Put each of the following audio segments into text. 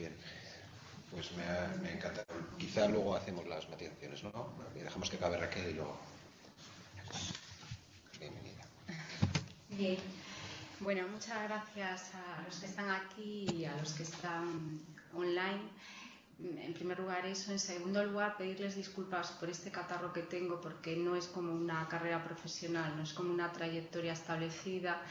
bien. Pues me ha, me encantado. Quizá luego hacemos las matizaciones, ¿no? Y dejamos que acabe Raquel y luego. Bienvenida. Bien. Bueno, muchas gracias a los que están aquí y a los que están online. En primer lugar eso. En segundo lugar, pedirles disculpas por este catarro que tengo porque no es como una carrera profesional, no es como una trayectoria establecida,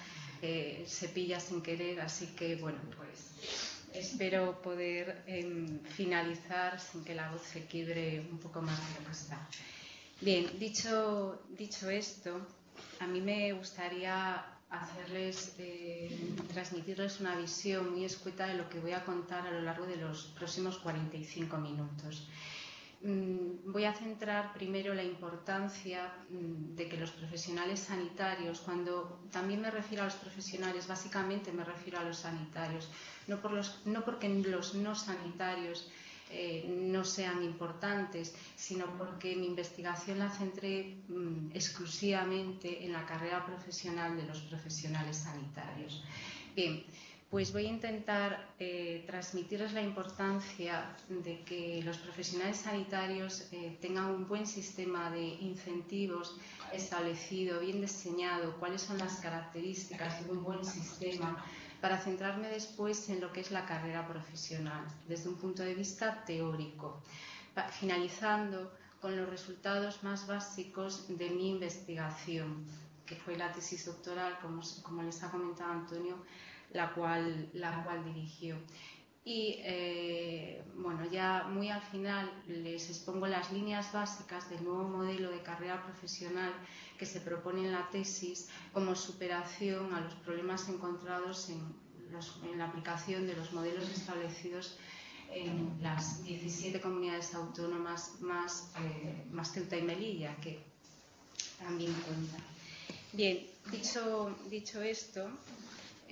eh, se pilla sin querer, así que bueno, pues espero poder eh, finalizar sin que la voz se quiebre un poco más de lo que está. Bien, dicho, dicho esto, a mí me gustaría hacerles, eh, transmitirles una visión muy escueta de lo que voy a contar a lo largo de los próximos 45 minutos. Mm, voy a centrar primero la importancia mm, de que los profesionales sanitarios, cuando también me refiero a los profesionales, básicamente me refiero a los sanitarios, no, por los, no porque los no sanitarios eh, no sean importantes, sino porque mi investigación la centré mm, exclusivamente en la carrera profesional de los profesionales sanitarios. Bien, pues voy a intentar eh, transmitirles la importancia de que los profesionales sanitarios eh, tengan un buen sistema de incentivos establecido, bien diseñado, cuáles son las características de un buen sistema, para centrarme después en lo que es la carrera profesional, desde un punto de vista teórico, finalizando con los resultados más básicos de mi investigación, que fue la tesis doctoral, como, como les ha comentado Antonio, la cual, la cual dirigió. Y eh, bueno, ya muy al final les expongo las líneas básicas del nuevo modelo de carrera profesional que se propone en la tesis como superación a los problemas encontrados en, la aplicación de los modelos establecidos en las 17 comunidades autónomas más, eh, más Ceuta y Melilla, que también cuenta. Bien, dicho, dicho esto,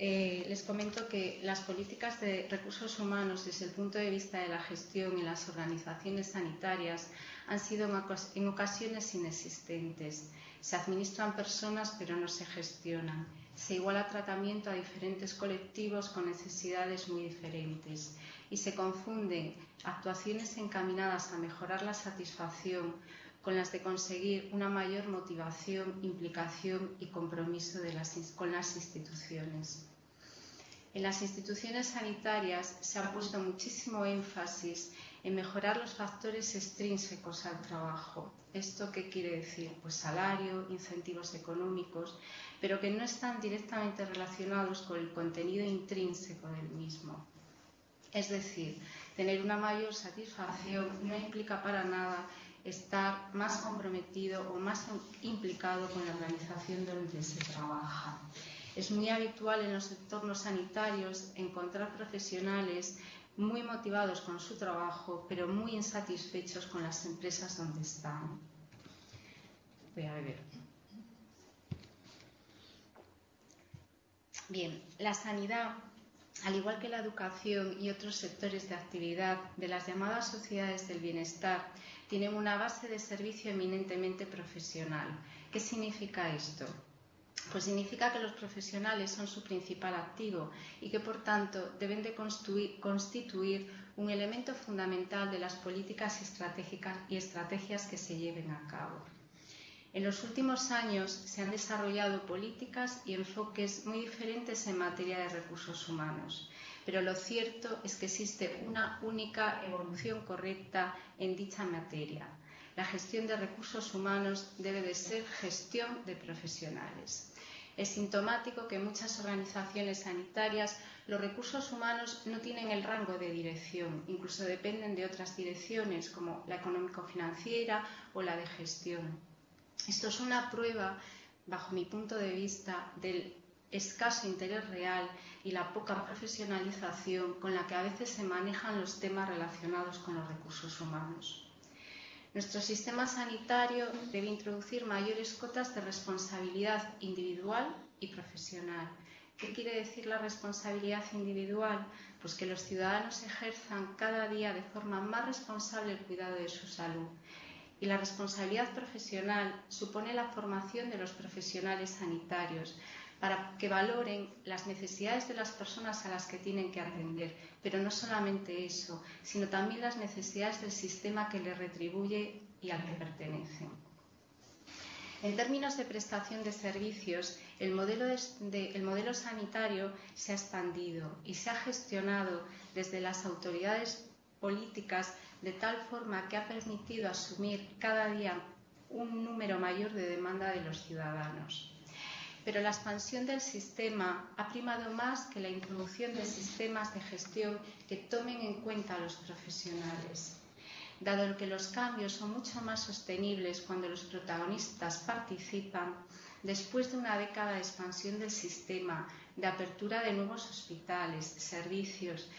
eh, les comento que las políticas de recursos humanos desde el punto de vista de la gestión en las organizaciones sanitarias han sido en ocasiones inexistentes. Se administran personas pero no se gestionan. Se iguala tratamiento a diferentes colectivos con necesidades muy diferentes y se confunden actuaciones encaminadas a mejorar la satisfacción con las de conseguir una mayor motivación, implicación y compromiso con las instituciones. En las instituciones sanitarias se ha puesto muchísimo énfasis en mejorar los factores extrínsecos al trabajo. ¿Esto qué quiere decir? Pues salario, incentivos económicos, pero que no están directamente relacionados con el contenido intrínseco del mismo. Es decir, tener una mayor satisfacción no implica para nada estar más comprometido o más implicado con la organización donde se trabaja. Es muy habitual en los entornos sanitarios encontrar profesionales muy motivados con su trabajo, pero muy insatisfechos con las empresas donde están. Voy a ver. Bien, la sanidad, al igual que la educación y otros sectores de actividad de las llamadas sociedades del bienestar, tienen una base de servicio eminentemente profesional. ¿Qué significa esto? Pues significa que los profesionales son su principal activo y que por tanto deben de constituir un elemento fundamental de las políticas estratégicas y estrategias que se lleven a cabo. En los últimos años se han desarrollado políticas y enfoques muy diferentes en materia de recursos humanos pero lo cierto es que existe una única evolución correcta en dicha materia. La gestión de recursos humanos debe de ser gestión de profesionales. Es sintomático que en muchas organizaciones sanitarias los recursos humanos no tienen el rango de dirección, incluso dependen de otras direcciones como la económico-financiera o la de gestión. Esto es una prueba, bajo mi punto de vista, del escaso interés real y la poca profesionalización con la que a veces se manejan los temas relacionados con los recursos humanos. Nuestro sistema sanitario debe introducir mayores cotas de responsabilidad individual y profesional. ¿Qué quiere decir la responsabilidad individual? Pues que los ciudadanos ejerzan cada día de forma más responsable el cuidado de su salud. Y la responsabilidad profesional supone la formación de los profesionales sanitarios, para que valoren las necesidades de las personas a las que tienen que atender, pero no solamente eso, sino también las necesidades del sistema que les retribuye y al que pertenecen. En términos de prestación de servicios, el modelo, el modelo, sanitario se ha expandido y se ha gestionado desde las autoridades políticas de tal forma que ha permitido asumir cada día un número mayor de demanda de los ciudadanos pero la expansión del sistema ha primado más que la introducción de sistemas de gestión que tomen en cuenta a los profesionales. Dado que los cambios son mucho más sostenibles cuando los protagonistas participan, después de una década de expansión del sistema, de apertura de nuevos hospitales, servicios,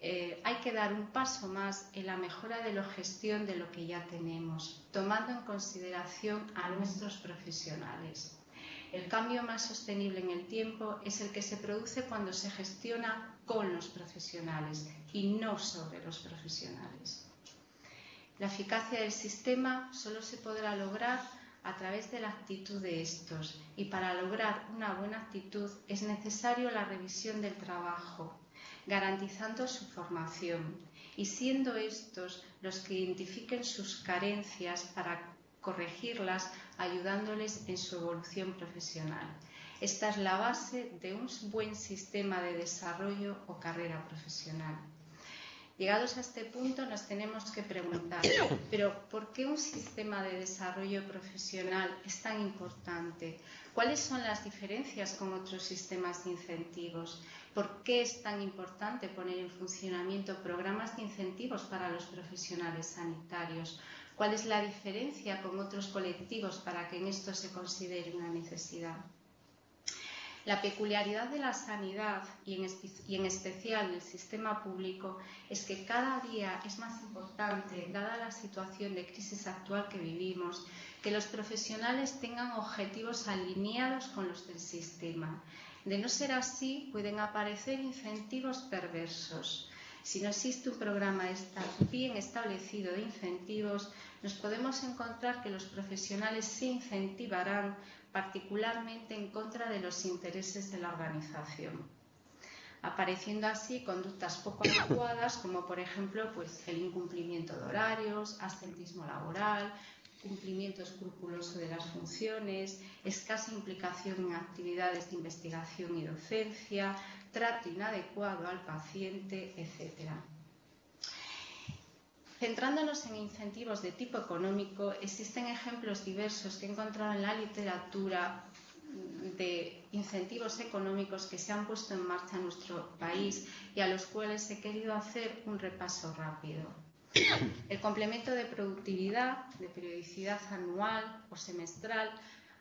eh, hay que dar un paso más en la mejora de la gestión de lo que ya tenemos, tomando en consideración a nuestros profesionales. El cambio más sostenible en el tiempo es el que se produce cuando se gestiona con los profesionales y no sobre los profesionales. La eficacia del sistema solo se podrá lograr a través de la actitud de estos y para lograr una buena actitud es necesario la revisión del trabajo, garantizando su formación y siendo estos los que identifiquen sus carencias para corregirlas ayudándoles en su evolución profesional. Esta es la base de un buen sistema de desarrollo o carrera profesional. Llegados a este punto nos tenemos que preguntar, pero ¿por qué un sistema de desarrollo profesional es tan importante? ¿Cuáles son las diferencias con otros sistemas de incentivos? ¿Por qué es tan importante poner en funcionamiento programas de incentivos para los profesionales sanitarios? ¿Cuál es la diferencia con otros colectivos para que en esto se considere una necesidad? La peculiaridad de la sanidad y en, especial del sistema público es que cada día es más importante, dada la situación de crisis actual que vivimos, que los profesionales tengan objetivos alineados con los del sistema. De no ser así, pueden aparecer incentivos perversos si no existe un programa bien establecido de incentivos, nos podemos encontrar que los profesionales se incentivarán particularmente en contra de los intereses de la organización, apareciendo así conductas poco adecuadas como por ejemplo pues, el incumplimiento de horarios, absentismo laboral, cumplimiento escrupuloso de las funciones, escasa implicación en actividades de investigación y docencia, trato inadecuado al paciente, etc. Centrándonos en incentivos de tipo económico, existen ejemplos diversos que he encontrado en la literatura de incentivos económicos que se han puesto en marcha en nuestro país y a los cuales he querido hacer un repaso rápido. El complemento de productividad, de periodicidad anual o semestral,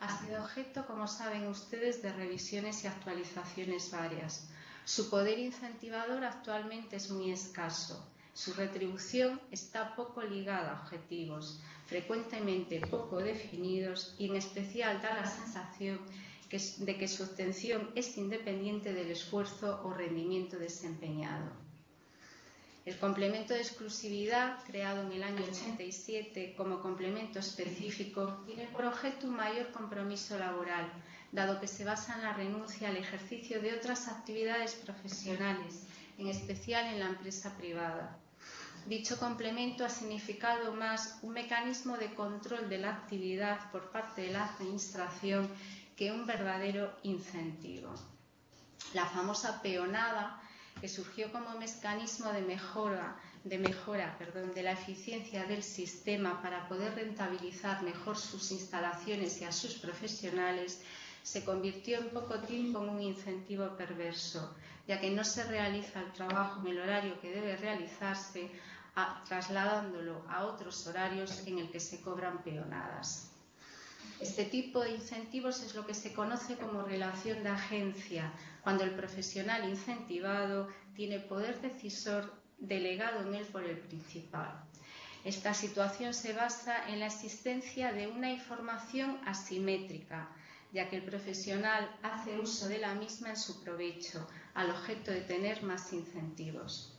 ha sido objeto, como saben ustedes, de revisiones y actualizaciones varias. Su poder incentivador actualmente es muy escaso. Su retribución está poco ligada a objetivos, frecuentemente poco definidos y en especial da la sensación de que su obtención es independiente del esfuerzo o rendimiento desempeñado. El complemento de exclusividad, creado en el año 87 como complemento específico, tiene por objeto un mayor compromiso laboral, dado que se basa en la renuncia al ejercicio de otras actividades profesionales, en especial en la empresa privada. Dicho complemento ha significado más un mecanismo de control de la actividad por parte de la Administración que un verdadero incentivo. La famosa peonada, que surgió como mecanismo de mejora, de, mejora de la eficiencia del sistema para poder rentabilizar mejor sus instalaciones y a sus profesionales, se convirtió en poco tiempo en un incentivo perverso, ya que no se realiza el trabajo en el horario que debe realizarse, trasladándolo a otros horarios en el que se cobran peonadas. Este tipo de incentivos es lo que se conoce como relación de agencia, cuando el profesional incentivado tiene poder decisor delegado en él por el principal. Esta situación se basa en la existencia de una información asimétrica, ya que el profesional hace uso de la misma en su provecho, al objeto de tener más incentivos.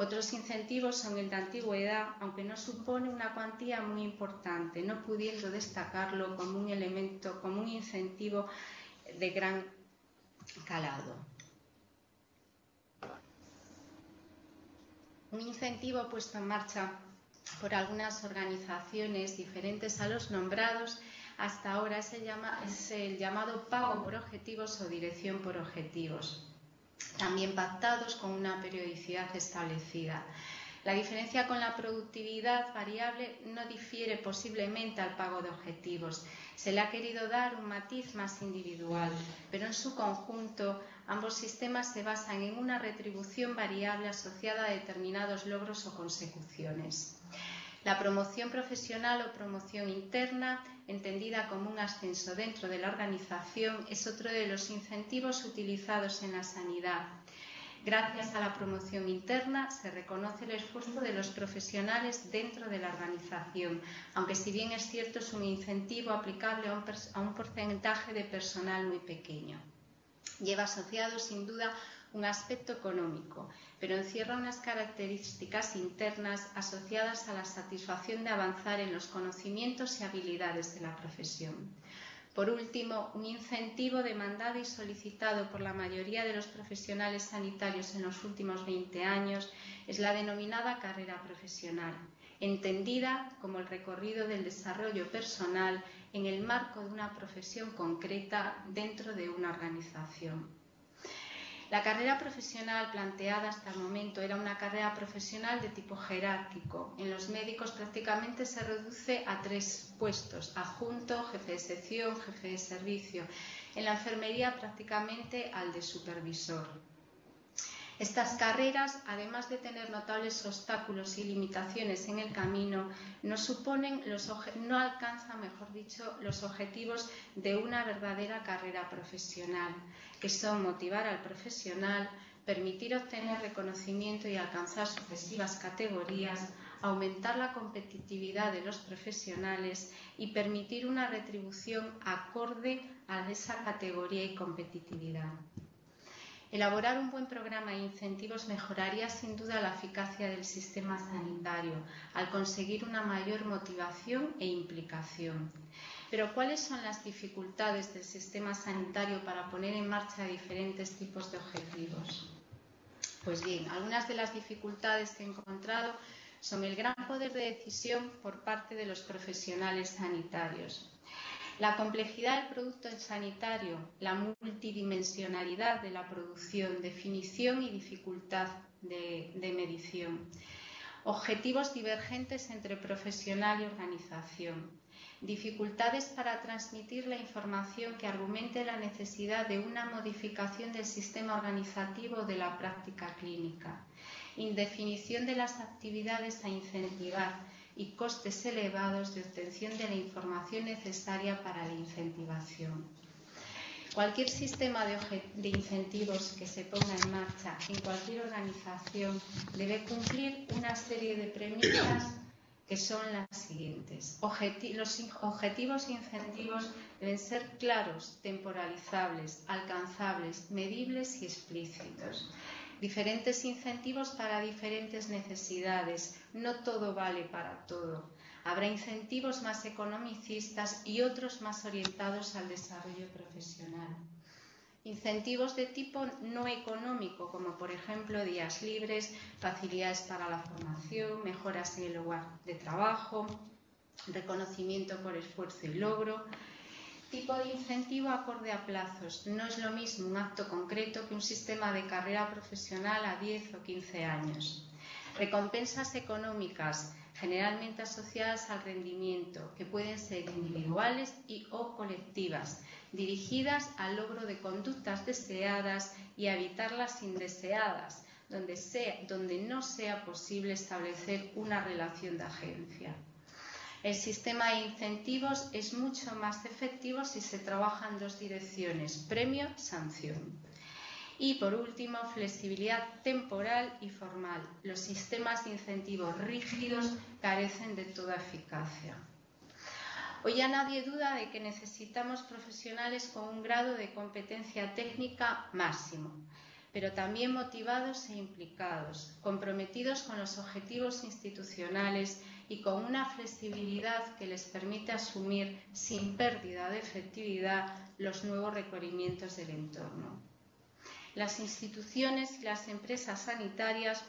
Otros incentivos son el de antigüedad, aunque no supone una cuantía muy importante, no pudiendo destacarlo como un elemento, como un incentivo de gran calado. Un incentivo puesto en marcha por algunas organizaciones diferentes a los nombrados hasta ahora es el, es el llamado pago por objetivos o dirección por objetivos, también pactados con una periodicidad establecida. La diferencia con la productividad variable no difiere posiblemente al pago de objetivos. Se le ha querido dar un matiz más individual, pero en su conjunto ambos sistemas se basan en una retribución variable asociada a determinados logros o consecuciones. La promoción profesional o promoción interna, entendida como un ascenso dentro de la organización, es otro de los incentivos utilizados en la sanidad Gracias a la promoción interna se reconoce el esfuerzo de los profesionales dentro de la organización, aunque si bien es cierto es un incentivo aplicable a un, porcentaje de personal muy pequeño. Lleva asociado sin duda un aspecto económico, pero encierra unas características internas asociadas a la satisfacción de avanzar en los conocimientos y habilidades de la profesión. Por último, un incentivo demandado y solicitado por la mayoría de los profesionales sanitarios en los últimos 20 años es la denominada carrera profesional, entendida como el recorrido del desarrollo personal en el marco de una profesión concreta dentro de una organización. La carrera profesional planteada hasta el momento era una carrera profesional de tipo jerárquico. En los médicos prácticamente se reduce a tres puestos, adjunto, jefe de sección, jefe de servicio. En la enfermería prácticamente al de supervisor. Estas carreras, además de tener notables obstáculos y limitaciones en el camino, no suponen los, no alcanzan, mejor dicho, los objetivos de una verdadera carrera profesional, que son motivar al profesional, permitir obtener reconocimiento y alcanzar sucesivas categorías, aumentar la competitividad de los profesionales y permitir una retribución acorde a esa categoría y competitividad. Elaborar un buen programa de incentivos mejoraría sin duda la eficacia del sistema sanitario al conseguir una mayor motivación e implicación. Pero ¿cuáles son las dificultades del sistema sanitario para poner en marcha diferentes tipos de objetivos? Pues bien, algunas de las dificultades que he encontrado son el gran poder de decisión por parte de los profesionales sanitarios, la complejidad del producto sanitario, la multidimensionalidad de la producción, definición y dificultad de, medición. Objetivos divergentes entre profesional y organización. Dificultades para transmitir la información que argumente la necesidad de una modificación del sistema organizativo de la práctica clínica. Indefinición de las actividades a incentivar y costes elevados de obtención de la información necesaria para la incentivación. Cualquier sistema de, incentivos que se ponga en marcha en cualquier organización debe cumplir una serie de premisas que son las siguientes. los objetivos e incentivos deben ser claros, temporalizables, alcanzables, medibles y explícitos diferentes incentivos para diferentes necesidades. No todo vale para todo. Habrá incentivos más economicistas y otros más orientados al desarrollo profesional. Incentivos de tipo no económico, como por ejemplo días libres, facilidades para la formación, mejoras en el lugar de trabajo, reconocimiento por esfuerzo y logro, tipo de incentivo acorde a plazos. No es lo mismo un acto concreto que un sistema de carrera profesional a 10 o 15 años. Recompensas económicas generalmente asociadas al rendimiento, que pueden ser individuales y o colectivas, dirigidas al logro de conductas deseadas y a evitar las indeseadas, donde, donde no sea posible establecer una relación de agencia. El sistema de incentivos es mucho más efectivo si se trabaja en dos direcciones, premio-sanción. Y por último, flexibilidad temporal y formal. Los sistemas de incentivos rígidos carecen de toda eficacia. Hoy ya nadie duda de que necesitamos profesionales con un grado de competencia técnica máximo, pero también motivados e implicados, comprometidos con los objetivos institucionales y con una flexibilidad que les permite asumir sin pérdida de efectividad los nuevos requerimientos del entorno. Las instituciones y las empresas sanitarias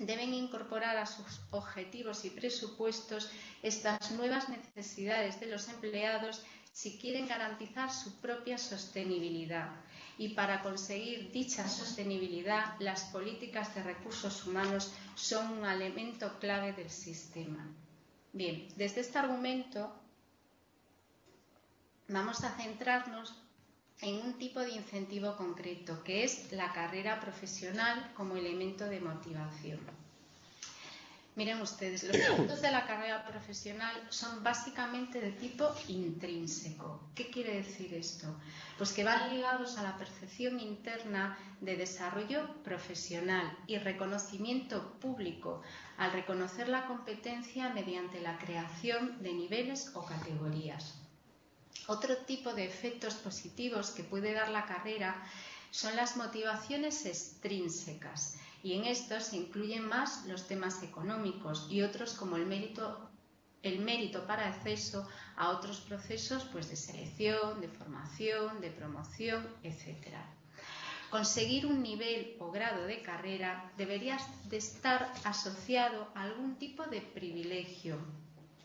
deben incorporar a sus objetivos y presupuestos estas nuevas necesidades de los empleados si quieren garantizar su propia sostenibilidad. Y para conseguir dicha sostenibilidad, las políticas de recursos humanos son un elemento clave del sistema. Bien, desde este argumento vamos a centrarnos en un tipo de incentivo concreto, que es la carrera profesional como elemento de motivación. Miren ustedes, los puntos de la carrera profesional son básicamente de tipo intrínseco. ¿Qué quiere decir esto? Pues que van ligados a la percepción interna de desarrollo profesional y reconocimiento público al reconocer la competencia mediante la creación de niveles o categorías. Otro tipo de efectos positivos que puede dar la carrera son las motivaciones extrínsecas y en estos se incluyen más los temas económicos y otros como el mérito, para acceso a otros procesos pues, de selección, de formación, de promoción, etc. Conseguir un nivel o grado de carrera debería de estar asociado a algún tipo de privilegio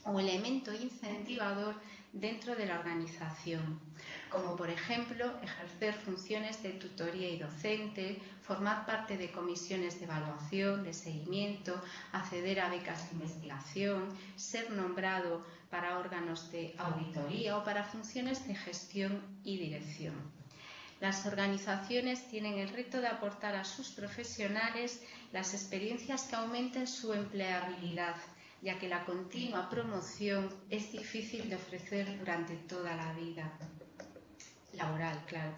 o elemento incentivador dentro de la organización, como por ejemplo ejercer funciones de tutoría y docente, formar parte de comisiones de evaluación, de seguimiento, acceder a becas de investigación, ser nombrado para órganos de auditoría o para funciones de gestión y dirección. Las organizaciones tienen el reto de aportar a sus profesionales las experiencias que aumenten su empleabilidad ya que la continua promoción es difícil de ofrecer durante toda la vida laboral, claro.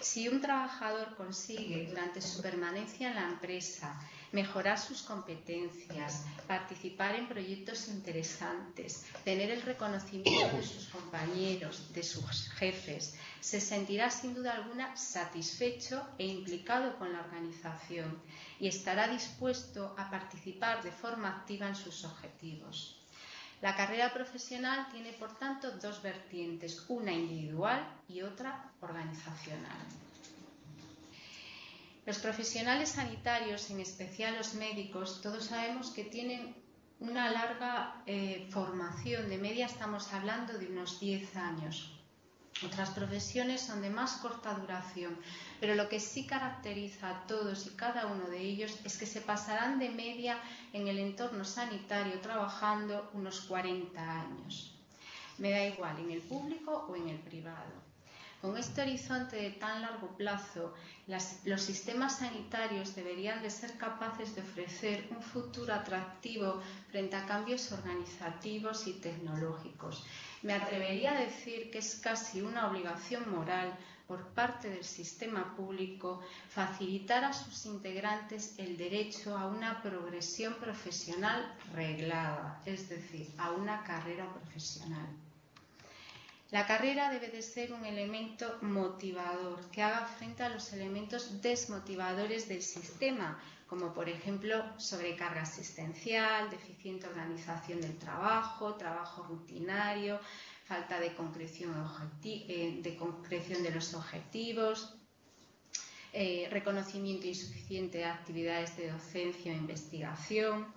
Si un trabajador consigue durante su permanencia en la empresa mejorar sus competencias, participar en proyectos interesantes, tener el reconocimiento de sus compañeros, de sus jefes, se sentirá sin duda alguna satisfecho e implicado con la organización y estará dispuesto a participar de forma activa en sus objetivos. La carrera profesional tiene, por tanto, dos vertientes, una individual y otra organizacional. Los profesionales sanitarios, en especial los médicos, todos sabemos que tienen una larga eh, formación, de media estamos hablando de unos 10 años. Otras profesiones son de más corta duración, pero lo que sí caracteriza a todos y cada uno de ellos es que se pasarán de media en el entorno sanitario trabajando unos 40 años. Me da igual en el público o en el privado. Con este horizonte de tan largo plazo, los sistemas sanitarios deberían de ser capaces de ofrecer un futuro atractivo frente a cambios organizativos y tecnológicos. Me atrevería a decir que es casi una obligación moral por parte del sistema público facilitar a sus integrantes el derecho a una progresión profesional reglada, es decir, a una carrera profesional. La carrera debe de ser un elemento motivador que haga frente a los elementos desmotivadores del sistema, como por ejemplo sobrecarga asistencial, deficiente organización del trabajo, trabajo rutinario, falta de concreción, eh, de, los objetivos, eh, reconocimiento insuficiente de actividades de docencia o investigación.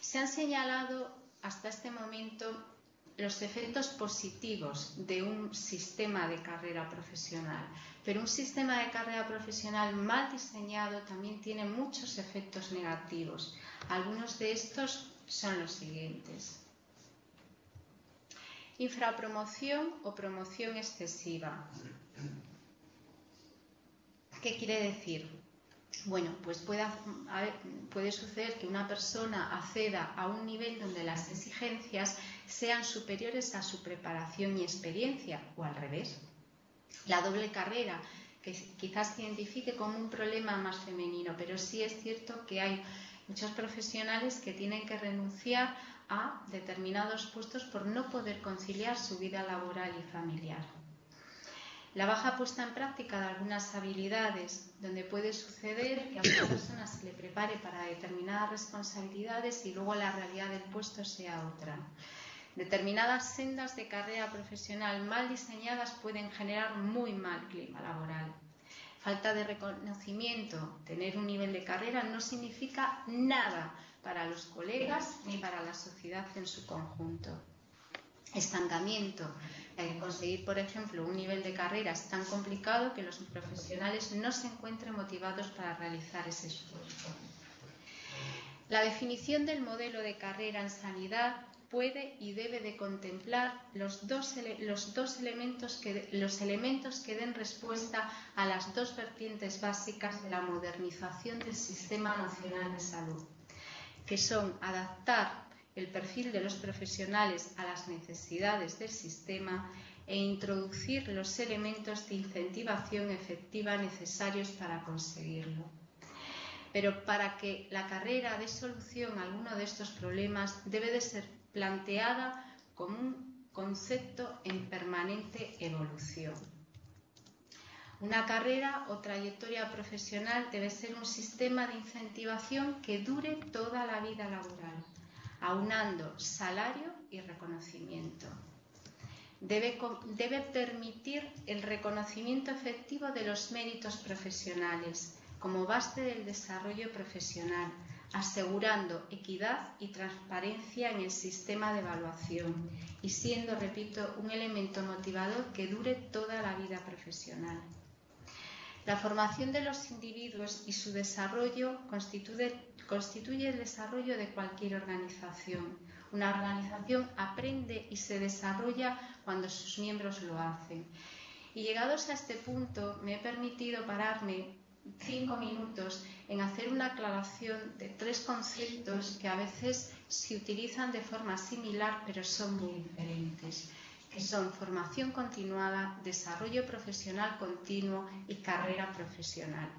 Se han señalado hasta este momento los efectos positivos de un sistema de carrera profesional. Pero un sistema de carrera profesional mal diseñado también tiene muchos efectos negativos. Algunos de estos son los siguientes. Infrapromoción o promoción excesiva. ¿Qué quiere decir? Bueno, pues puede, suceder que una persona acceda a un nivel donde las exigencias sean superiores a su preparación y experiencia, o al revés. La doble carrera, que quizás se identifique como un problema más femenino, pero sí es cierto que hay muchos profesionales que tienen que renunciar a determinados puestos por no poder conciliar su vida laboral y familiar. La baja puesta en práctica de algunas habilidades, donde puede suceder que a una persona se le prepare para determinadas responsabilidades y luego la realidad del puesto sea otra. Determinadas sendas de carrera profesional mal diseñadas pueden generar muy mal clima laboral. Falta de reconocimiento, tener un nivel de carrera no significa nada para los colegas ni para la sociedad en su conjunto. Estancamiento. Conseguir, por ejemplo, un nivel de carrera es tan complicado que los profesionales no se encuentren motivados para realizar ese esfuerzo. La definición del modelo de carrera en sanidad puede y debe de contemplar los dos, los dos elementos, que, los elementos que den respuesta a las dos vertientes básicas de la modernización del Sistema Nacional de Salud que son adaptar el perfil de los profesionales a las necesidades del sistema e introducir los elementos de incentivación efectiva necesarios para conseguirlo. Pero para que la carrera dé solución a alguno de estos problemas debe de ser planteada como un concepto en permanente evolución. Una carrera o trayectoria profesional debe ser un sistema de incentivación que dure toda la vida laboral, aunando salario y reconocimiento. Debe, debe, permitir el reconocimiento efectivo de los méritos profesionales como base del desarrollo profesional, asegurando equidad y transparencia en el sistema de evaluación y siendo, repito, un elemento motivador que dure toda la vida profesional. La formación de los individuos y su desarrollo constituye, el desarrollo de cualquier organización. Una organización aprende y se desarrolla cuando sus miembros lo hacen. Y llegados a este punto, me he permitido pararme cinco minutos en hacer una aclaración de tres conceptos que a veces se utilizan de forma similar, pero son muy diferentes que son formación continuada, desarrollo profesional continuo y carrera profesional.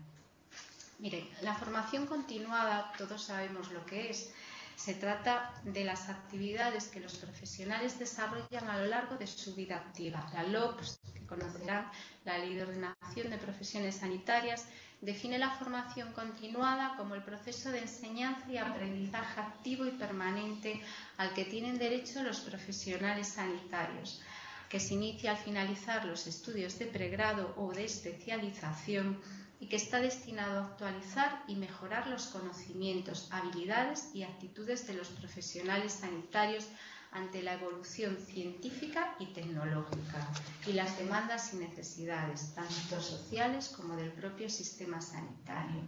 Miren, la formación continuada, todos sabemos lo que es. Se trata de las actividades que los profesionales desarrollan a lo largo de su vida activa. La LOPS, que conocerán la Ley de Ordenación de Profesiones Sanitarias, define la formación continuada como el proceso de enseñanza y aprendizaje activo y permanente al que tienen derecho los profesionales sanitarios, que se inicia al finalizar los estudios de pregrado o de especialización y que está destinado a actualizar y mejorar los conocimientos, habilidades y actitudes de los profesionales sanitarios ante la evolución científica y tecnológica y las demandas y necesidades, tanto sociales como del propio sistema sanitario.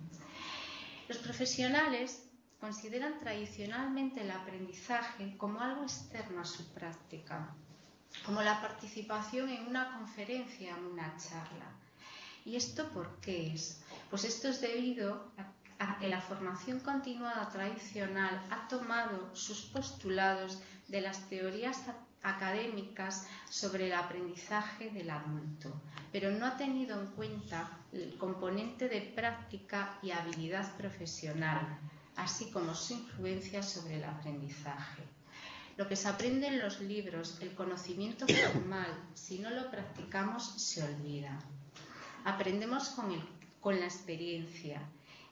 Los profesionales consideran tradicionalmente el aprendizaje como algo externo a su práctica, como la participación en una conferencia o una charla. ¿Y esto por qué es? Pues esto es debido a que la formación continuada tradicional ha tomado sus postulados de las teorías académicas sobre el aprendizaje del adulto, pero no ha tenido en cuenta el componente de práctica y habilidad profesional, así como su influencia sobre el aprendizaje. Lo que se aprende en los libros, el conocimiento formal, si no lo practicamos, se olvida. Aprendemos con, con la experiencia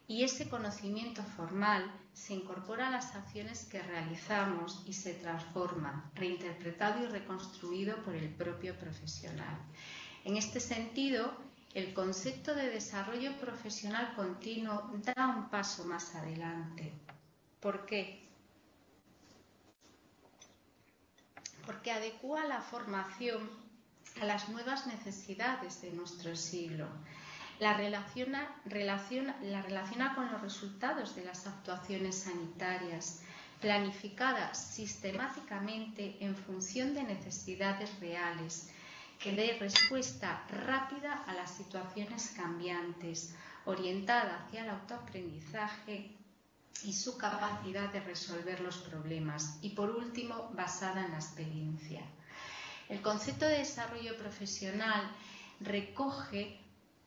y ese conocimiento formal se incorpora a las acciones que realizamos y se transforma, reinterpretado y reconstruido por el propio profesional. En este sentido, el concepto de desarrollo profesional continuo da un paso más adelante. ¿Por qué? Porque adecua la formación a las nuevas necesidades de nuestro siglo la relaciona, la relaciona con los resultados de las actuaciones sanitarias, planificadas sistemáticamente en función de necesidades reales, que dé respuesta rápida a las situaciones cambiantes, orientada hacia el autoaprendizaje y su capacidad de resolver los problemas y, por último, basada en la experiencia. El concepto de desarrollo profesional recoge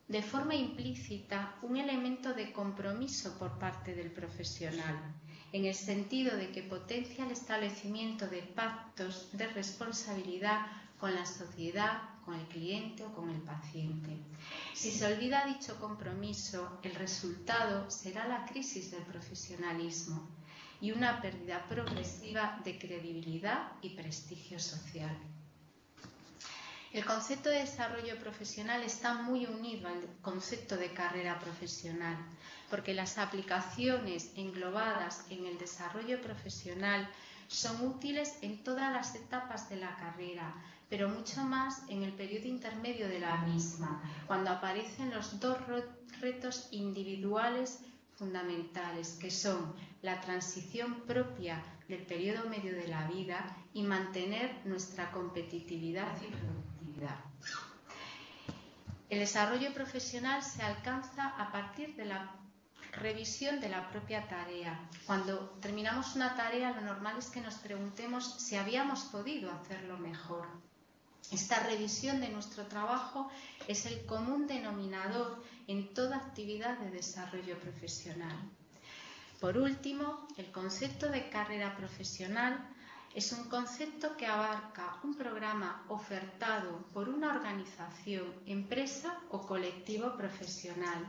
de forma implícita un elemento de compromiso por parte del profesional, en el sentido de que potencia el establecimiento de pactos de responsabilidad con la sociedad, con el cliente o con el paciente. Si se olvida dicho compromiso, el resultado será la crisis del profesionalismo y una pérdida progresiva de credibilidad y prestigio social. El concepto de desarrollo profesional está muy unido al concepto de carrera profesional, porque las aplicaciones englobadas en el desarrollo profesional son útiles en todas las etapas de la carrera, pero mucho más en el periodo intermedio de la misma, cuando aparecen los dos retos individuales fundamentales, que son la transición propia del periodo medio de la vida y mantener nuestra competitividad. El desarrollo profesional se alcanza a partir de la revisión de la propia tarea. Cuando terminamos una tarea, lo normal es que nos preguntemos si habíamos podido hacerlo mejor. Esta revisión de nuestro trabajo es el común denominador en toda actividad de desarrollo profesional. Por último, el concepto de carrera profesional es un concepto que abarca un programa ofertado por una organización, empresa o colectivo profesional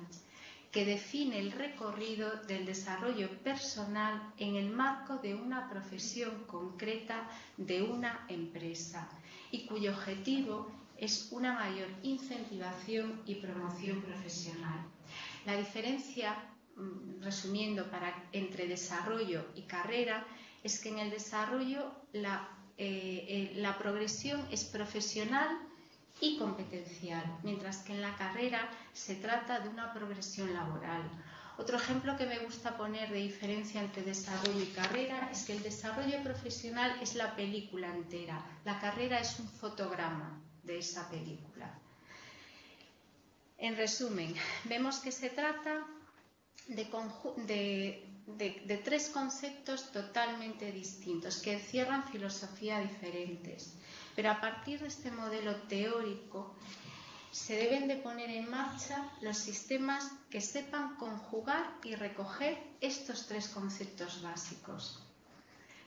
que define el recorrido del desarrollo personal en el marco de una profesión concreta de una empresa y cuyo objetivo es una mayor incentivación y promoción profesional. La diferencia, mm, resumiendo, entre desarrollo y carrera es que en el desarrollo la, eh, eh, la progresión es profesional y competencial, mientras que en la carrera se trata de una progresión laboral. Otro ejemplo que me gusta poner de diferencia entre desarrollo y carrera es que el desarrollo profesional es la película entera, la carrera es un fotograma de esa película. En resumen, vemos que se trata de, tres conceptos totalmente distintos que encierran filosofía diferentes. Pero a partir de este modelo teórico se deben de poner en marcha los sistemas que sepan conjugar y recoger estos tres conceptos básicos.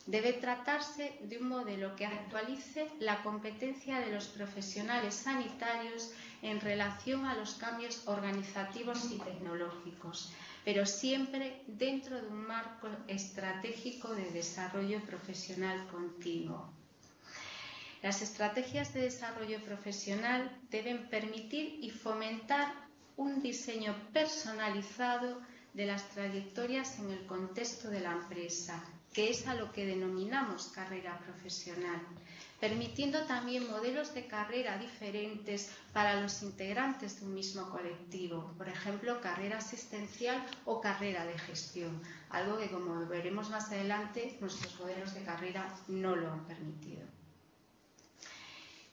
Debe tratarse de un modelo que actualice la competencia de los profesionales sanitarios en relación a los cambios organizativos y tecnológicos, pero siempre dentro de un marco estratégico de desarrollo profesional continuo. Las estrategias de desarrollo profesional deben permitir y fomentar un diseño personalizado de las trayectorias en el contexto de la empresa, que es a lo que denominamos carrera profesional, permitiendo también modelos de carrera diferentes para los integrantes de un mismo colectivo, por ejemplo, carrera asistencial o carrera de gestión, algo que como veremos más adelante nuestros modelos de carrera no lo han permitido.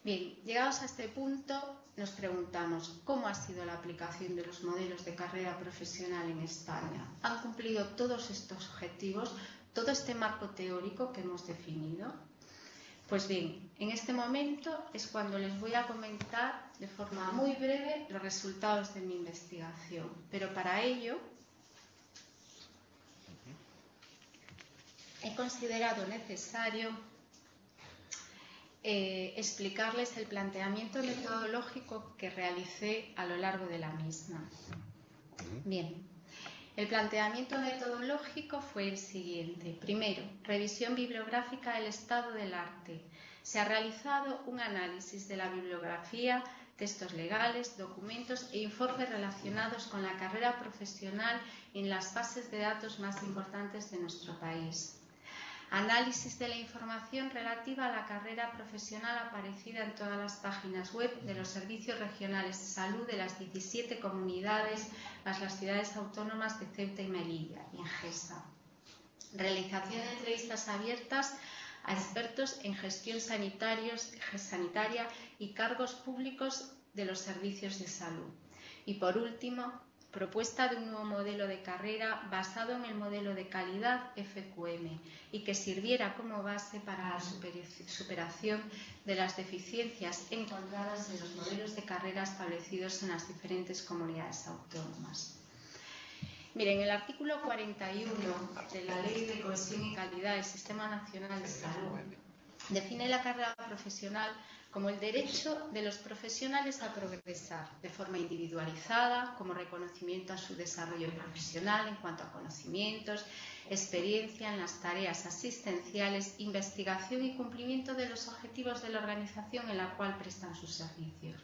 Bien, llegados a este punto, nos preguntamos cómo ha sido la aplicación de los modelos de carrera profesional en España. ¿Han cumplido todos estos objetivos, todo este marco teórico que hemos definido? Pues bien, en este momento es cuando les voy a comentar de forma muy breve los resultados de mi investigación. Pero para ello he considerado necesario eh, explicarles el planteamiento metodológico que realicé a lo largo de la misma. Bien, el planteamiento metodológico fue el siguiente. Primero, revisión bibliográfica del estado del arte. Se ha realizado un análisis de la bibliografía, textos legales, documentos e informes relacionados con la carrera profesional en las bases de datos más importantes de nuestro país. Análisis de la información relativa a la carrera profesional aparecida en todas las páginas web de los servicios regionales de salud de las 17 comunidades más las ciudades autónomas de Ceuta y Melilla y en GESA. Realización de entrevistas abiertas a expertos en gestión sanitaria y cargos públicos de los servicios de salud. Y por último, propuesta de un nuevo modelo de carrera basado en el modelo de calidad FQM y que sirviera como base para la superación de las deficiencias encontradas en los modelos de carrera establecidos en las diferentes comunidades autónomas. Miren, el artículo 41 de la Ley de Cohesión y Calidad del Sistema Nacional de Salud define la carrera profesional como el derecho de los profesionales a progresar de forma individualizada, como reconocimiento a su desarrollo profesional en cuanto a conocimientos, experiencia en las tareas asistenciales, investigación y cumplimiento de los objetivos de la organización en la cual prestan sus servicios.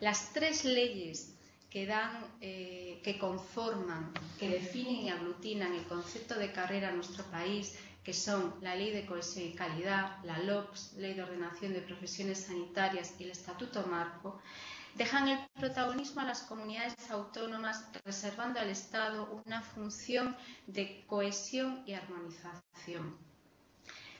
Las tres leyes que dan, eh, que conforman, que definen y aglutinan el concepto de carrera en nuestro país que son la Ley de Cohesión y Calidad, la LOPS, Ley de Ordenación de Profesiones Sanitarias y el Estatuto Marco, dejan el protagonismo a las comunidades autónomas, reservando al Estado una función de cohesión y armonización.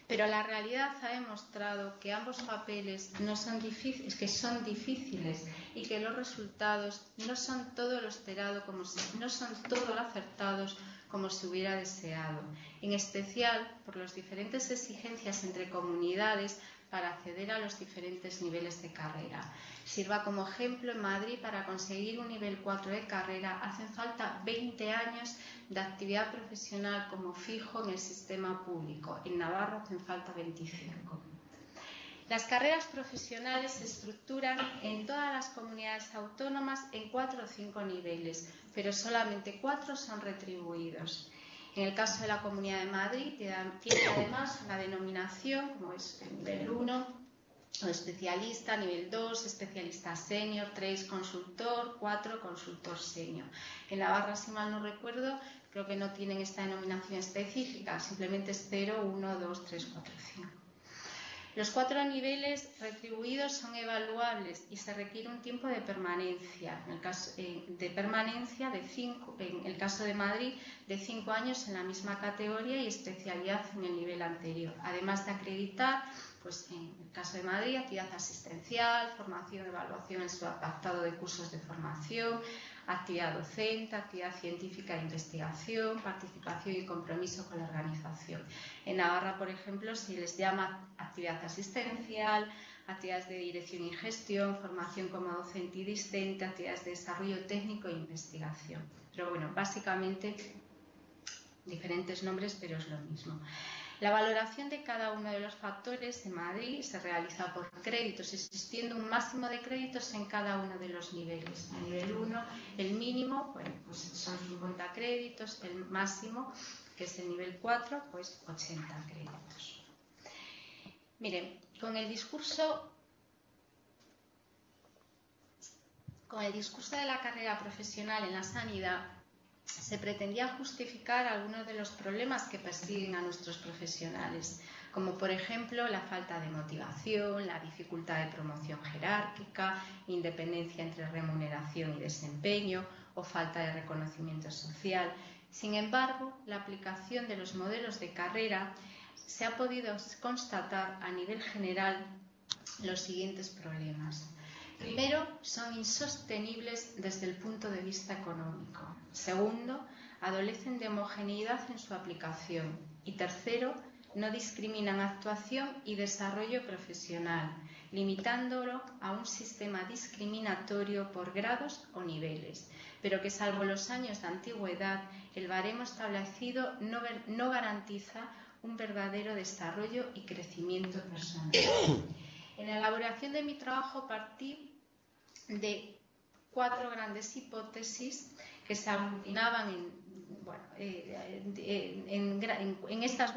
Pero la realidad ha demostrado que ambos papeles no son difíciles, que son difíciles y que los resultados no son todo lo esperado, como no son todo lo acertados como se hubiera deseado, en especial por las diferentes exigencias entre comunidades para acceder a los diferentes niveles de carrera. Sirva como ejemplo en Madrid para conseguir un nivel 4 de carrera hacen falta 20 años de actividad profesional como fijo en el sistema público. En Navarra hacen falta 25. Las carreras profesionales se estructuran en todas las comunidades autónomas en cuatro o cinco niveles, pero solamente cuatro son retribuidos. En el caso de la Comunidad de Madrid, tiene además una denominación, como es nivel 1, o especialista, nivel 2, especialista senior, 3, consultor, 4, consultor senior. En la barra, si mal no recuerdo, creo que no tienen esta denominación específica, simplemente es 0, 1, 2, 3, 4, 5. Los cuatro niveles retribuidos son evaluables y se requiere un tiempo de permanencia. En el caso eh, de permanencia de cinco, en el caso de Madrid, de cinco años en la misma categoría y especialidad en el nivel anterior. Además de acreditar, pues en el caso de Madrid, actividad asistencial, formación, evaluación en su apartado de cursos de formación, actividad docente, actividad científica e investigación, participación y compromiso con la organización. En Navarra, por ejemplo, se les llama actividad asistencial, actividades de dirección y gestión, formación como docente y discente, actividades de desarrollo técnico e investigación. Pero bueno, básicamente diferentes nombres, pero es lo mismo. La valoración de cada uno de los factores en Madrid se realiza por créditos, existiendo un máximo de créditos en cada uno de los niveles. A nivel 1, el mínimo bueno, pues son 50 créditos, el máximo, que es el nivel 4, pues 80 créditos. Miren, con el discurso con el discurso de la carrera profesional en la sanidad se pretendía justificar algunos de los problemas que persiguen a nuestros profesionales, como por ejemplo la falta de motivación, la dificultad de promoción jerárquica, independencia entre remuneración y desempeño o falta de reconocimiento social. Sin embargo, la aplicación de los modelos de carrera se ha podido constatar a nivel general los siguientes problemas. Primero, son insostenibles desde el punto de vista económico. Segundo, adolecen de homogeneidad en su aplicación. Y tercero, no discriminan actuación y desarrollo profesional, limitándolo a un sistema discriminatorio por grados o niveles, pero que salvo los años de antigüedad, el baremo establecido no, no garantiza un verdadero desarrollo y crecimiento personal. En la elaboración de mi trabajo partí de cuatro grandes hipótesis que se aglutinaban en, estas,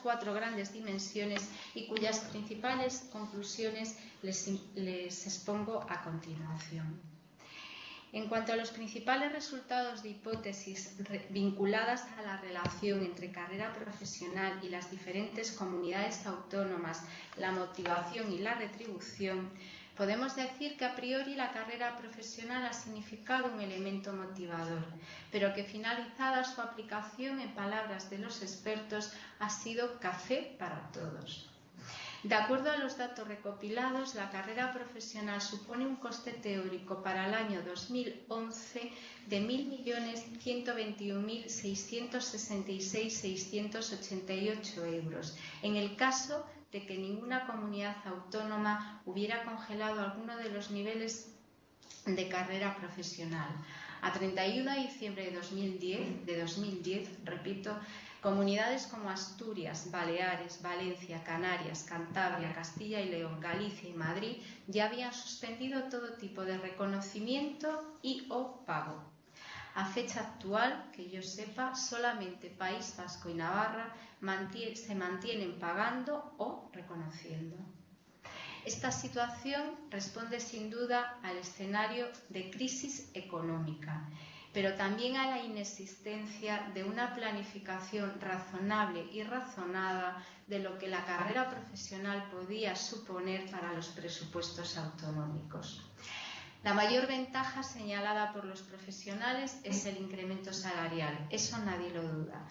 cuatro grandes dimensiones y cuyas principales conclusiones les, les expongo a continuación. En cuanto a los principales resultados de hipótesis vinculadas a la relación entre carrera profesional y las diferentes comunidades autónomas, la motivación y la retribución, Podemos decir que a priori la carrera profesional ha significado un elemento motivador, pero que finalizada su aplicación, en palabras de los expertos, ha sido café para todos. De acuerdo a los datos recopilados, la carrera profesional supone un coste teórico para el año 2011 de 1.121.666.688 euros, en el caso de que ninguna comunidad autónoma hubiera congelado alguno de los niveles de carrera profesional. A 31 de diciembre de 2010, de 2010 repito, Comunidades como Asturias, Baleares, Valencia, Canarias, Cantabria, Castilla y León, Galicia y Madrid ya habían suspendido todo tipo de reconocimiento y o pago. A fecha actual, que yo sepa, solamente País Vasco y Navarra se mantienen pagando o reconociendo. Esta situación responde sin duda al escenario de crisis económica, pero también a la inexistencia de una planificación razonable y razonada de lo que la carrera profesional podía suponer para los presupuestos autonómicos. La mayor ventaja señalada por los profesionales es el incremento salarial, eso nadie lo duda.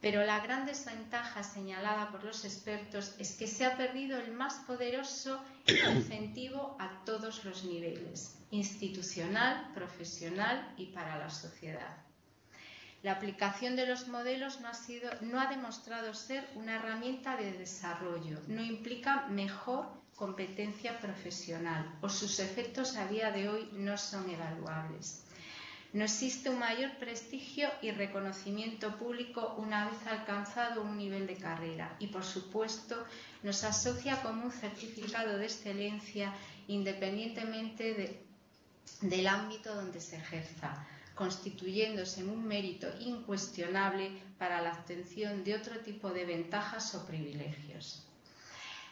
Pero la gran desventaja señalada por los expertos es que se ha perdido el más poderoso incentivo a todos los niveles, institucional, profesional y para la sociedad. La aplicación de los modelos no ha, no ha demostrado ser una herramienta de desarrollo, no implica mejor competencia profesional o sus efectos a día de hoy no son evaluables. No existe un mayor prestigio y reconocimiento público una vez alcanzado un nivel de carrera y, por supuesto, nos asocia como un certificado de excelencia independientemente del ámbito donde se ejerza, constituyéndose en un mérito incuestionable para la obtención de otro tipo de ventajas o privilegios.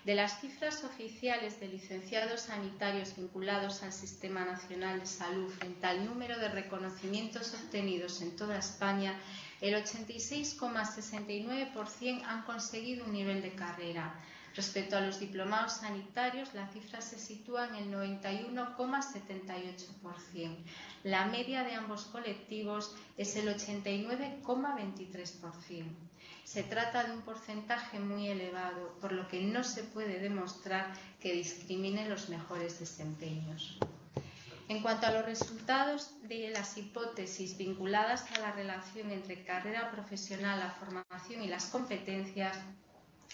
De las cifras oficiales de licenciados sanitarios vinculados al Sistema Nacional de Salud frente al número de reconocimientos obtenidos en toda España, el 86,69% han conseguido un nivel de carrera. Respecto a los diplomados sanitarios, la cifra se sitúa en el 91,78%. La media de ambos colectivos es el 89,23%. Se trata de un porcentaje muy elevado, por lo que no se puede demostrar que discrimine los mejores desempeños. En cuanto a los resultados de las hipótesis vinculadas a la relación entre carrera profesional, la formación y las competencias,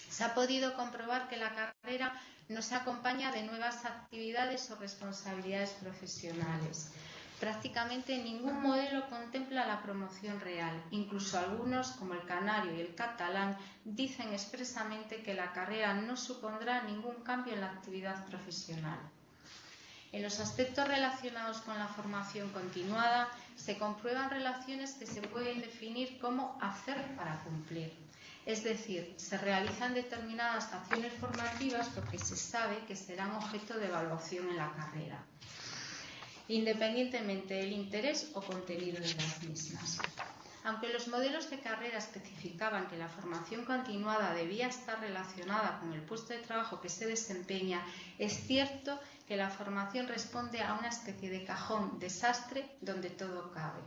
se ha podido comprobar que la carrera no se acompaña de nuevas actividades o responsabilidades profesionales. Prácticamente ningún modelo contempla la promoción real. Incluso algunos, como el canario y el catalán, dicen expresamente que la carrera no supondrá ningún cambio en la actividad profesional. En los aspectos relacionados con la formación continuada se comprueban relaciones que se pueden definir como hacer para cumplir. Es decir, se realizan determinadas acciones formativas porque se sabe que serán objeto de evaluación en la carrera independientemente del interés o contenido de las mismas. Aunque los modelos de carrera especificaban que la formación continuada debía estar relacionada con el puesto de trabajo que se desempeña, es cierto que la formación responde a una especie de cajón desastre donde todo cabe.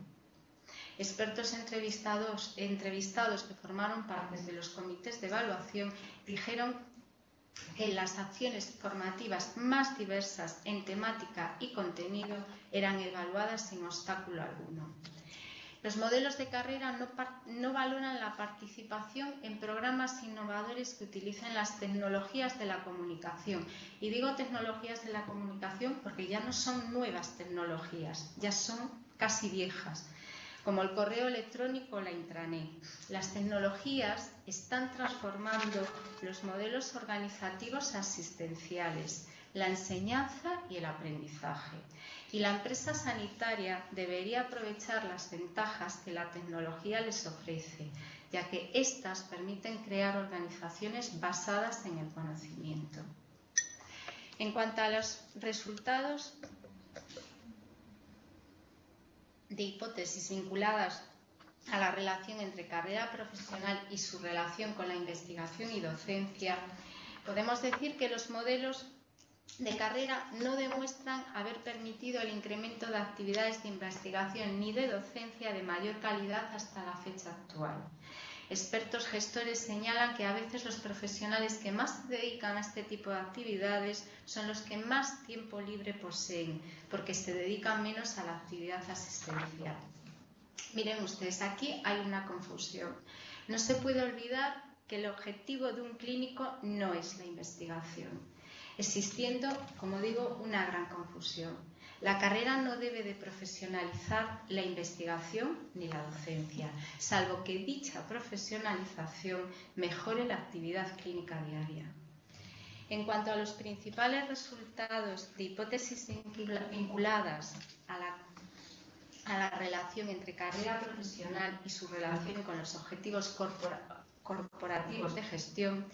Expertos entrevistados, entrevistados que formaron parte de los comités de evaluación dijeron que las acciones formativas más diversas en temática y contenido eran evaluadas sin obstáculo alguno. Los modelos de carrera no, no, valoran la participación en programas innovadores que utilicen las tecnologías de la comunicación. Y digo tecnologías de la comunicación porque ya no son nuevas tecnologías, ya son casi viejas como el correo electrónico o la intranet. Las tecnologías están transformando los modelos organizativos asistenciales, la enseñanza y el aprendizaje. Y la empresa sanitaria debería aprovechar las ventajas que la tecnología les ofrece, ya que éstas permiten crear organizaciones basadas en el conocimiento. En cuanto a los resultados de hipótesis vinculadas a la relación entre carrera profesional y su relación con la investigación y docencia, podemos decir que los modelos de carrera no demuestran haber permitido el incremento de actividades de investigación ni de docencia de mayor calidad hasta la fecha actual. Expertos gestores señalan que a veces los profesionales que más se dedican a este tipo de actividades son los que más tiempo libre poseen, porque se dedican menos a la actividad asistencial. Miren ustedes, aquí hay una confusión. No se puede olvidar que el objetivo de un clínico no es la investigación, existiendo, como digo, una gran confusión. La carrera no debe de profesionalizar la investigación ni la docencia, salvo que dicha profesionalización mejore la actividad clínica diaria. En cuanto a los principales resultados de hipótesis vinculadas a la, a la relación entre carrera profesional y su relación con los objetivos corporativos de gestión,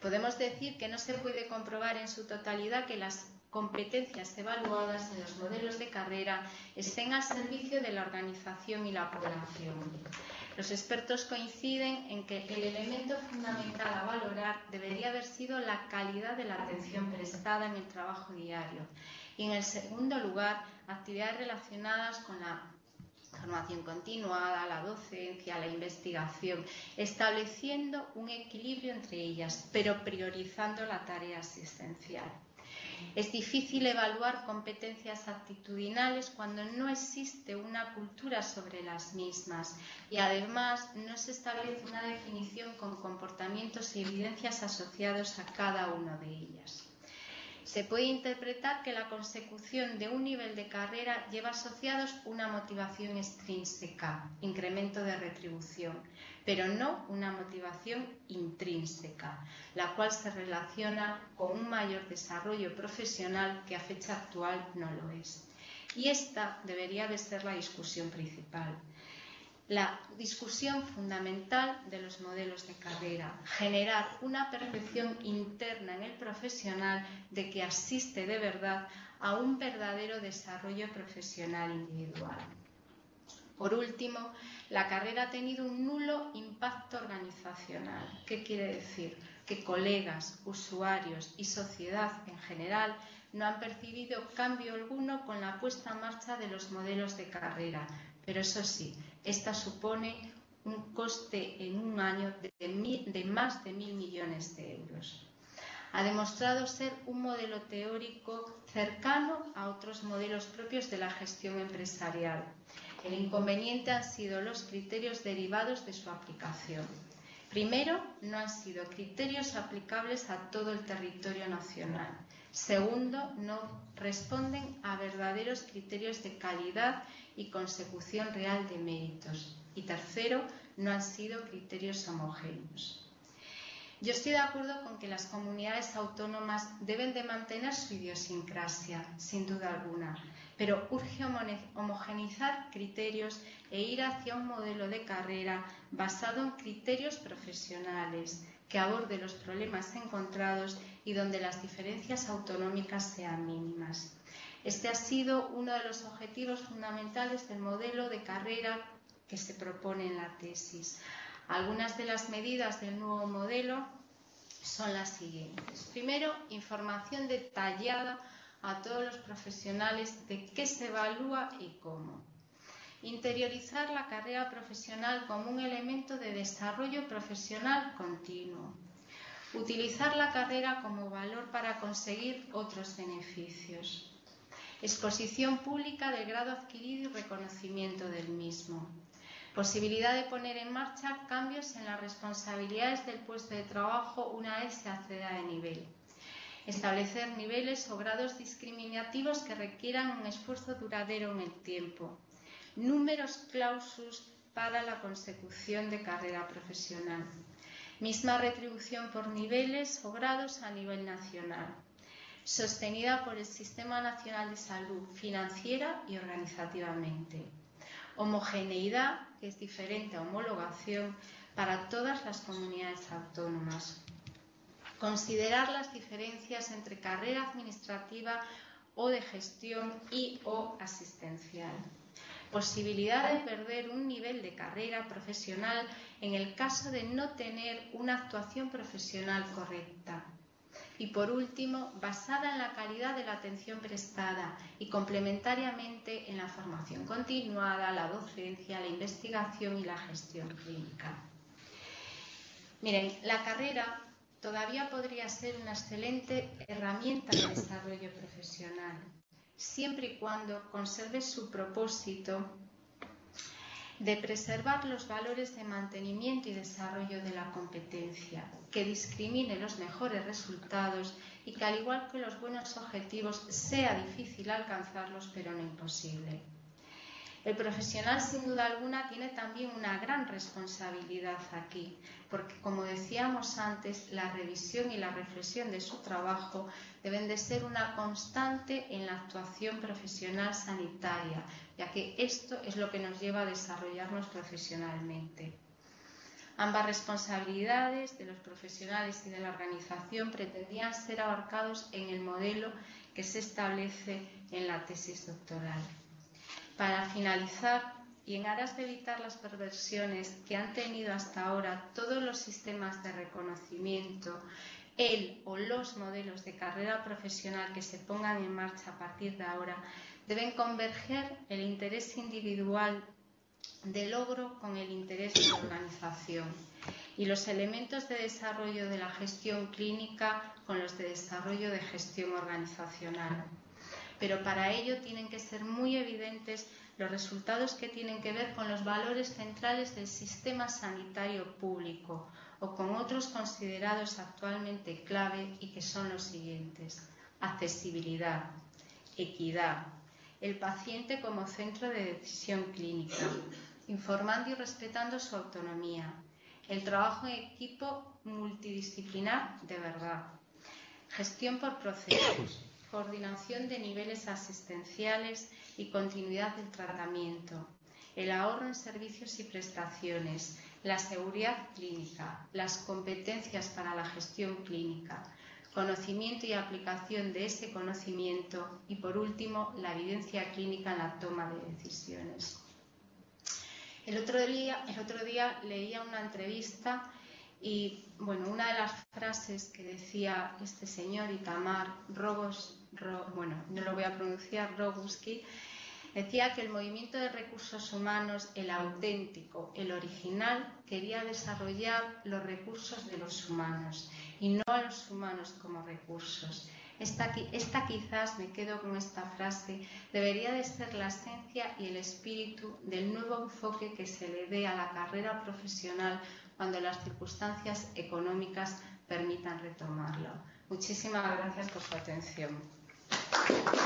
podemos decir que no se puede comprobar en su totalidad que las competencias evaluadas en los modelos de carrera estén al servicio de la organización y la población. Los expertos coinciden en que el elemento fundamental a valorar debería haber sido la calidad de la atención prestada en el trabajo diario y, en el segundo lugar, actividades relacionadas con la formación continuada, la docencia, la investigación, estableciendo un equilibrio entre ellas, pero priorizando la tarea asistencial. Es difícil evaluar competencias actitudinales cuando no existe una cultura sobre las mismas y además no se establece una definición con comportamientos y evidencias asociados a cada una de ellas. Se puede interpretar que la consecución de un nivel de carrera lleva asociados una motivación extrínseca, incremento de retribución, pero no una motivación intrínseca, la cual se relaciona con un mayor desarrollo profesional que a fecha actual no lo es. Y esta debería de ser la discusión principal. La discusión fundamental de los modelos de carrera, generar una percepción interna en el profesional de que asiste de verdad a un verdadero desarrollo profesional individual. Por último, la carrera ha tenido un nulo impacto organizacional. ¿Qué quiere decir? Que colegas, usuarios y sociedad en general no han percibido cambio alguno con la puesta en marcha de los modelos de carrera. Pero eso sí, esta supone un coste en un año de, más de mil millones de euros. Ha demostrado ser un modelo teórico cercano a otros modelos propios de la gestión empresarial el inconveniente han sido los criterios derivados de su aplicación. Primero, no han sido criterios aplicables a todo el territorio nacional. Segundo, no responden a verdaderos criterios de calidad y consecución real de méritos. Y tercero, no han sido criterios homogéneos. Yo estoy de acuerdo con que las comunidades autónomas deben de mantener su idiosincrasia, sin duda alguna, pero urge homogenizar criterios e ir hacia un modelo de carrera basado en criterios profesionales que aborde los problemas encontrados y donde las diferencias autonómicas sean mínimas. Este ha sido uno de los objetivos fundamentales del modelo de carrera que se propone en la tesis. Algunas de las medidas del nuevo modelo son las siguientes. Primero, información detallada a todos los profesionales de qué se evalúa y cómo. Interiorizar la carrera profesional como un elemento de desarrollo profesional continuo. Utilizar la carrera como valor para conseguir otros beneficios. Exposición pública del grado adquirido y reconocimiento del mismo. Posibilidad de poner en marcha cambios en las responsabilidades del puesto de trabajo una vez se acceda de nivel establecer niveles o grados discriminativos que requieran un esfuerzo duradero en el tiempo, números clausus para la consecución de carrera profesional, misma retribución por niveles o grados a nivel nacional, sostenida por el Sistema Nacional de Salud financiera y organizativamente, homogeneidad, que es diferente a homologación, para todas las comunidades autónomas, considerar las diferencias entre carrera administrativa o de gestión y o asistencial. Posibilidad de perder un nivel de carrera profesional en el caso de no tener una actuación profesional correcta. Y por último, basada en la calidad de la atención prestada y complementariamente en la formación continuada, la docencia, la investigación y la gestión clínica. Miren, la carrera todavía podría ser una excelente herramienta de desarrollo profesional, siempre y cuando conserve su propósito de preservar los valores de mantenimiento y desarrollo de la competencia, que discrimine los mejores resultados y que al igual que los buenos objetivos sea difícil alcanzarlos pero no imposible. El profesional, sin duda alguna, tiene también una gran responsabilidad aquí, porque, como decíamos antes, la revisión y la reflexión de su trabajo deben de ser una constante en la actuación profesional sanitaria, ya que esto es lo que nos lleva a desarrollarnos profesionalmente. Ambas responsabilidades de los profesionales y de la organización pretendían ser abarcados en el modelo que se establece en la tesis doctoral. Para finalizar, y en aras de evitar las perversiones que han tenido hasta ahora todos los sistemas de reconocimiento, el o los modelos de carrera profesional que se pongan en marcha a partir de ahora deben converger el interés individual de logro con el interés de la organización y los elementos de desarrollo de la gestión clínica con los de desarrollo de gestión organizacional pero para ello tienen que ser muy evidentes los resultados que tienen que ver con los valores centrales del sistema sanitario público o con otros considerados actualmente clave y que son los siguientes. Accesibilidad, equidad, el paciente como centro de decisión clínica, informando y respetando su autonomía, el trabajo en equipo multidisciplinar de verdad, gestión por procesos, coordinación de niveles asistenciales y continuidad del tratamiento, el ahorro en servicios y prestaciones, la seguridad clínica, las competencias para la gestión clínica, conocimiento y aplicación de ese conocimiento y, por último, la evidencia clínica en la toma de decisiones. El otro día, el otro día leía una entrevista y bueno, una de las frases que decía este señor Itamar Robos, bueno, no lo voy a pronunciar, Roguski, decía que el movimiento de recursos humanos, el auténtico, el original, quería desarrollar los recursos de los humanos y no a los humanos como recursos. Esta, esta, quizás, me quedo con esta frase, debería de ser la esencia y el espíritu del nuevo enfoque que se le dé a la carrera profesional cuando las circunstancias económicas permitan retomarlo. Muchísimas gracias por su atención. なるほど。